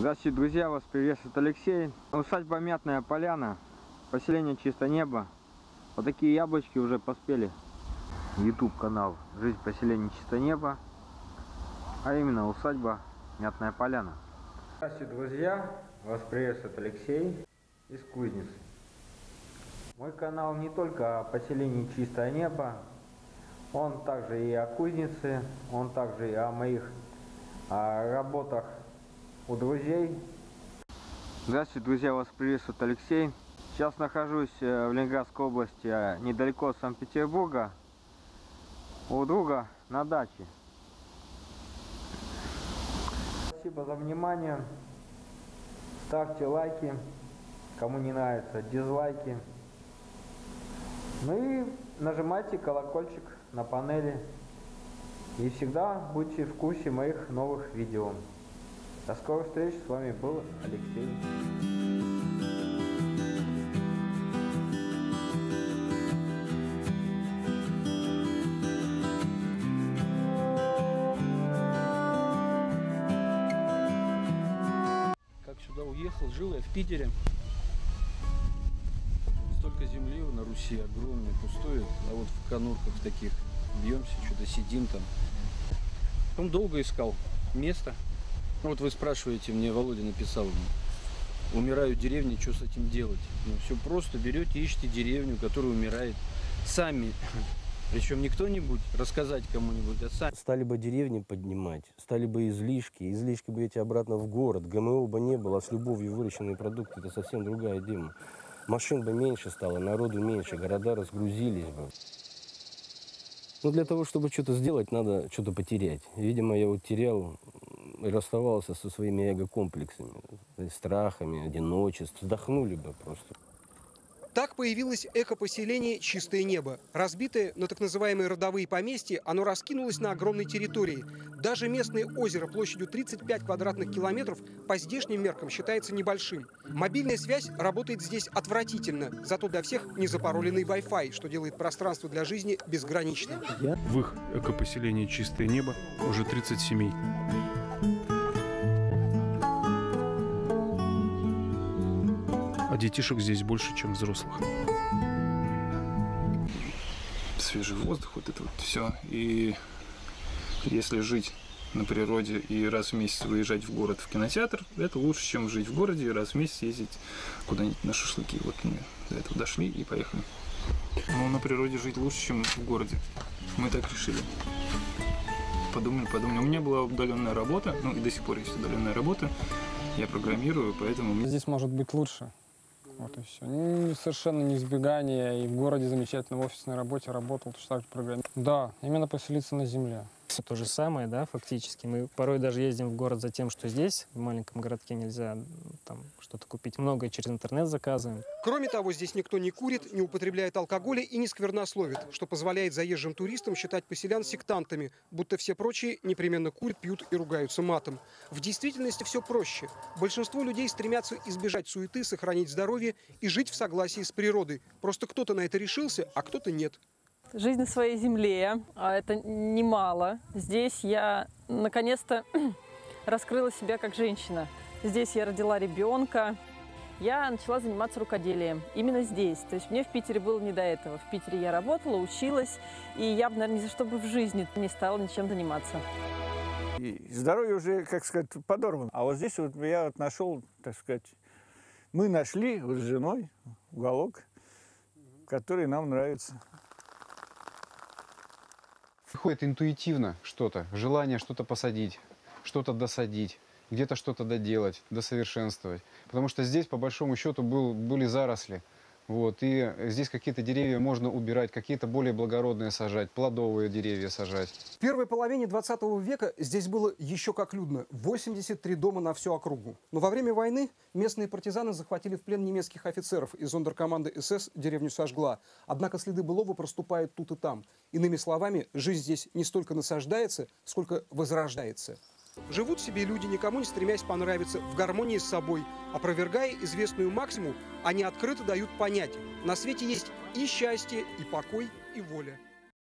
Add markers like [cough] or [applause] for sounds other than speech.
Здравствуйте, друзья, вас приветствует Алексей. Усадьба Мятная Поляна, поселение Чисто Небо. Вот такие яблочки уже поспели. YouTube канал Жизнь поселения Чисто Небо, а именно усадьба Мятная Поляна. Здравствуйте, друзья, вас приветствует Алексей из Кузниц. Мой канал не только о поселении Чистое Небо, он также и о кузнице, он также и о моих о работах у друзей. Здравствуйте, друзья, вас приветствует Алексей. Сейчас нахожусь э, в Ленинградской области, э, недалеко от Санкт-Петербурга, у друга на даче. Спасибо за внимание. Ставьте лайки, кому не нравится, дизлайки. Ну и нажимайте колокольчик на панели. И всегда будьте в курсе моих новых видео. До скорых встреч, с вами был Алексей. Как сюда уехал, жил я в Питере. Столько земли на Руси огромной, пустует, а вот в конурках таких бьемся, что-то сидим там. Потом долго искал место. Ну, вот вы спрашиваете, мне Володя написал, умирают деревни, что с этим делать? Ну, все просто, берете, ищите деревню, которая умирает. Сами, причем не кто-нибудь рассказать кому-нибудь, а сами. Стали бы деревни поднимать, стали бы излишки, излишки бы эти обратно в город, ГМО бы не было, а с любовью выращенные продукты, это совсем другая тема. Машин бы меньше стало, народу меньше, города разгрузились бы. Ну, для того, чтобы что-то сделать, надо что-то потерять. Видимо, я вот терял расставался со своими эго-комплексами, страхами, одиночеством. Вздохнули бы просто. Так появилось экопоселение «Чистое небо». Разбитое на так называемые родовые поместья, оно раскинулось на огромной территории. Даже местное озеро площадью 35 квадратных километров по здешним меркам считается небольшим. Мобильная связь работает здесь отвратительно, зато для всех не запароленный Wi-Fi, что делает пространство для жизни безграничным. В их экопоселении «Чистое небо» уже 30 семей. Детишек здесь больше, чем взрослых. свежий воздух, вот это вот все. И если жить на природе и раз в месяц выезжать в город в кинотеатр, это лучше, чем жить в городе и раз в месяц ездить куда-нибудь на шашлыки. Вот мы до этого дошли и поехали. Ну, на природе жить лучше, чем в городе. Мы так решили. Подумали, подумали. У меня была удаленная работа, ну и до сих пор есть удаленная работа. Я программирую, поэтому Здесь может быть лучше. Вот и все. Ну, совершенно не избегание. И в городе замечательно в офисной работе работал, точно так же программист. Да, именно поселиться на земле. То же самое, да, фактически. Мы порой даже ездим в город за тем, что здесь, в маленьком городке, нельзя там что-то купить. Многое через интернет заказываем. Кроме того, здесь никто не курит, не употребляет алкоголя и не сквернословит, что позволяет заезжим туристам считать поселян сектантами, будто все прочие непременно курят, пьют и ругаются матом. В действительности все проще. Большинство людей стремятся избежать суеты, сохранить здоровье и жить в согласии с природой. Просто кто-то на это решился, а кто-то нет. Жизнь на своей земле, а это немало. Здесь я наконец-то [clears throat] раскрыла себя как женщина. Здесь я родила ребенка. Я начала заниматься рукоделием именно здесь. То есть мне в Питере было не до этого. В Питере я работала, училась, и я бы, наверное, ни за что бы в жизни не стала ничем заниматься. И здоровье уже, как сказать, подорвано. А вот здесь вот я вот нашел, так сказать, мы нашли вот с женой уголок, который нам нравится. Приходит интуитивно что-то, желание что-то посадить, что-то досадить, где-то что-то доделать, досовершенствовать. Потому что здесь, по большому счету, был, были заросли. Вот, и здесь какие-то деревья можно убирать, какие-то более благородные сажать, плодовые деревья сажать. В первой половине 20 века здесь было еще как людно. 83 дома на всю округу. Но во время войны местные партизаны захватили в плен немецких офицеров, и зондеркоманды СС деревню сожгла. Однако следы былого проступают тут и там. Иными словами, жизнь здесь не столько насаждается, сколько возрождается. Живут себе люди, никому не стремясь понравиться, в гармонии с собой. Опровергая известную максимум, они открыто дают понять, на свете есть и счастье, и покой, и воля.